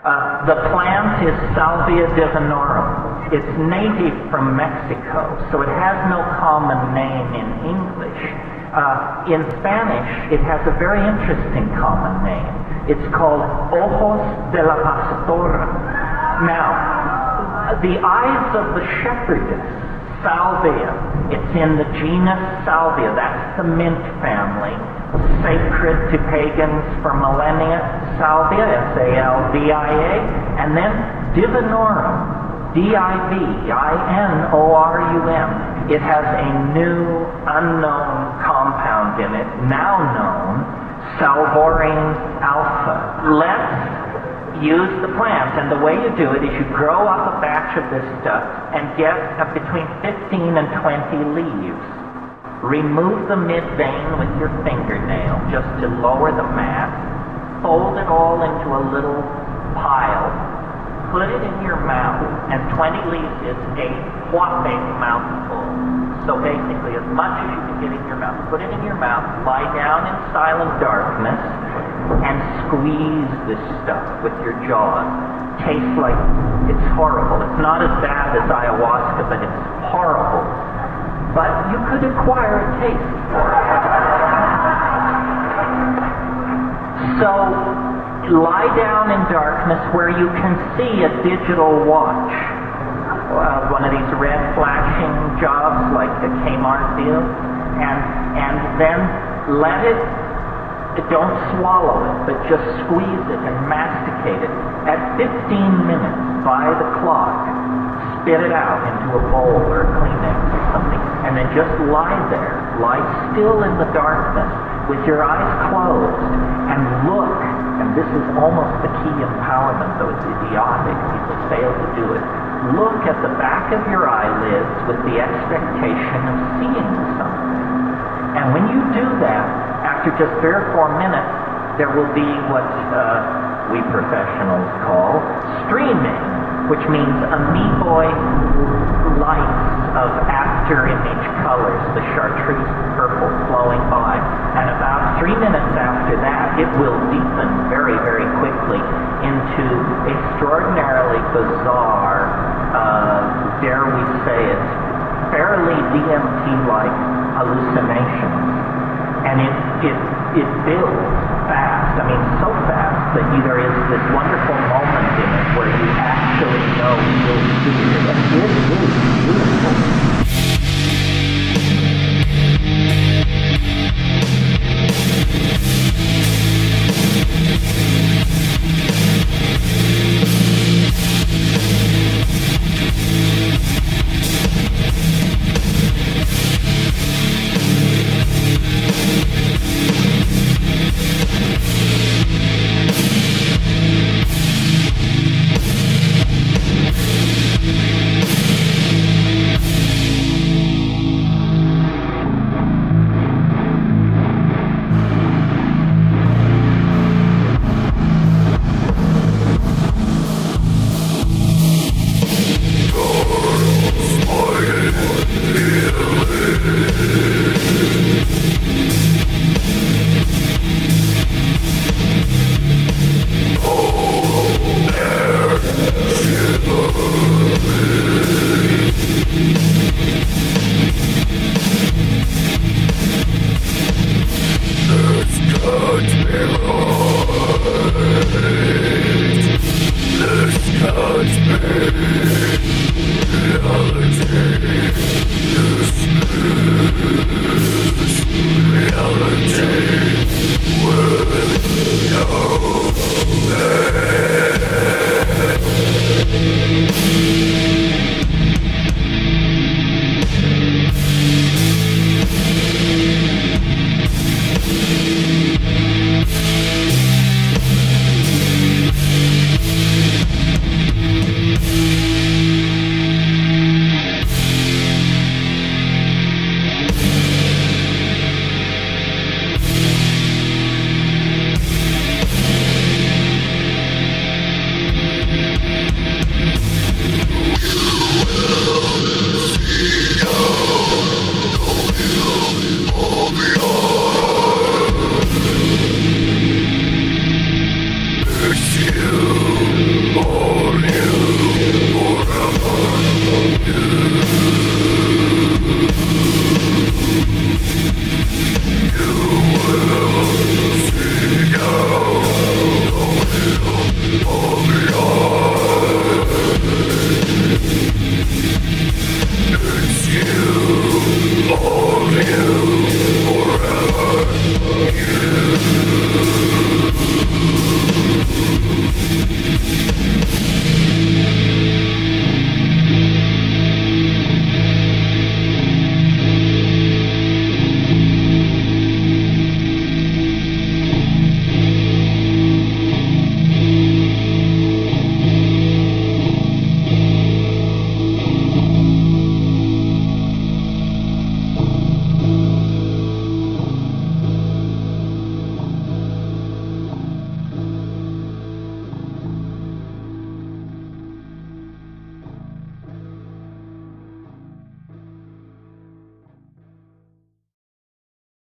Uh, the plant is Salvia divinorum. It's native from Mexico, so it has no common name in English. Uh, in Spanish, it has a very interesting common name. It's called Ojos de la Pastora. Now, the eyes of the shepherdess, Salvia, it's in the genus Salvia, that's the mint family. Sacred to pagans for millennia, salvia, S-A-L-V-I-A, and then divinorum, D-I-V-I-N-O-R-U-M. It has a new unknown compound in it, now known, salvinorin alpha. Let's use the plant, and the way you do it is you grow up a batch of this stuff and get between 15 and 20 leaves. Remove the mid vein with your fingernail just to lower the mass. Fold it all into a little pile. Put it in your mouth, and 20 leaves is a whopping mouthful. So basically, as much as you can get in your mouth, put it in your mouth, lie down in silent darkness, and squeeze this stuff with your jaws. Tastes like it's horrible. It's not as bad as ayahuasca, but it's horrible but you could acquire a taste for it. So lie down in darkness where you can see a digital watch. Uh, one of these red flashing jobs like the Kmart deal, and and then let it. Don't swallow it, but just squeeze it and masticate it. At 15 minutes by the clock, spit it out into a bowl or a Kleenex or something, and then just lie there, lie still in the darkness with your eyes closed and look, and this is almost the key empowerment, though it's idiotic, people fail to do it. Look at the back of your eyelids with the expectation of seeing something. And when you do that, after just three or four minutes, there will be what uh, we professionals call streaming which means amoeboid lights of after image colors, the chartreuse purple flowing by. And about three minutes after that, it will deepen very, very quickly into extraordinarily bizarre, uh, dare we say it, fairly DMT-like hallucinations. And it, it, it builds fast. I mean, so fast that you, there is this wonderful moment in it where you actually know you'll see it. And it is beautiful.